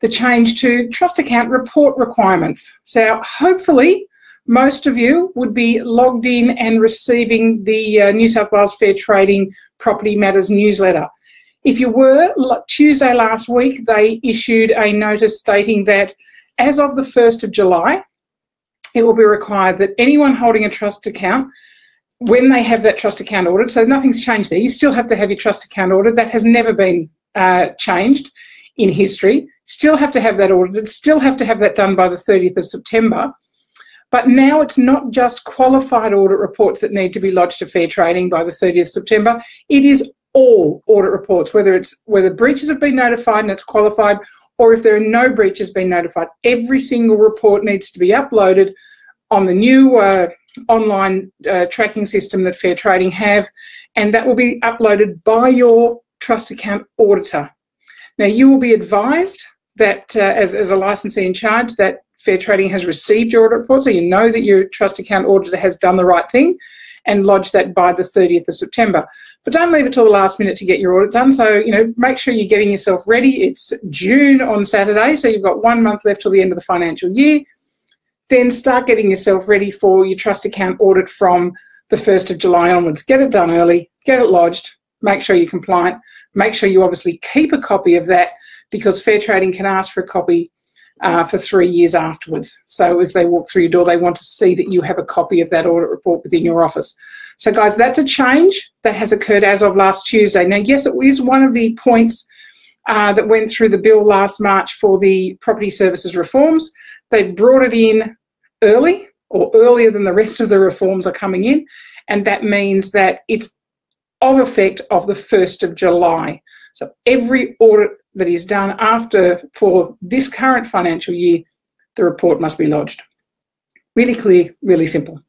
the change to trust account report requirements. So hopefully most of you would be logged in and receiving the uh, New South Wales Fair Trading Property Matters newsletter. If you were, Tuesday last week, they issued a notice stating that as of the 1st of July, it will be required that anyone holding a trust account, when they have that trust account audit, so nothing's changed there, you still have to have your trust account audit. That has never been uh, changed in history. Still have to have that audited, still have to have that done by the 30th of September. But now it's not just qualified audit reports that need to be lodged to fair trading by the 30th of September. It is all audit reports, whether it's whether breaches have been notified and it's qualified, or if there are no breaches being notified. Every single report needs to be uploaded on the new uh, online uh, tracking system that Fair Trading have, and that will be uploaded by your trust account auditor. Now, you will be advised that uh, as, as a licensee in charge that Fair Trading has received your audit report, so you know that your trust account auditor has done the right thing and lodge that by the 30th of September. But don't leave it till the last minute to get your audit done. So, you know, make sure you're getting yourself ready. It's June on Saturday, so you've got one month left till the end of the financial year. Then start getting yourself ready for your trust account audit from the 1st of July onwards. Get it done early, get it lodged, make sure you're compliant, make sure you obviously keep a copy of that because Fair Trading can ask for a copy uh, for three years afterwards. So if they walk through your door, they want to see that you have a copy of that audit report within your office. So, guys, that's a change that has occurred as of last Tuesday. Now, yes, it is one of the points uh, that went through the bill last March for the property services reforms. They brought it in early or earlier than the rest of the reforms are coming in, and that means that it's of effect of the 1st of July. So every audit that is done after for this current financial year, the report must be lodged. Really clear, really simple.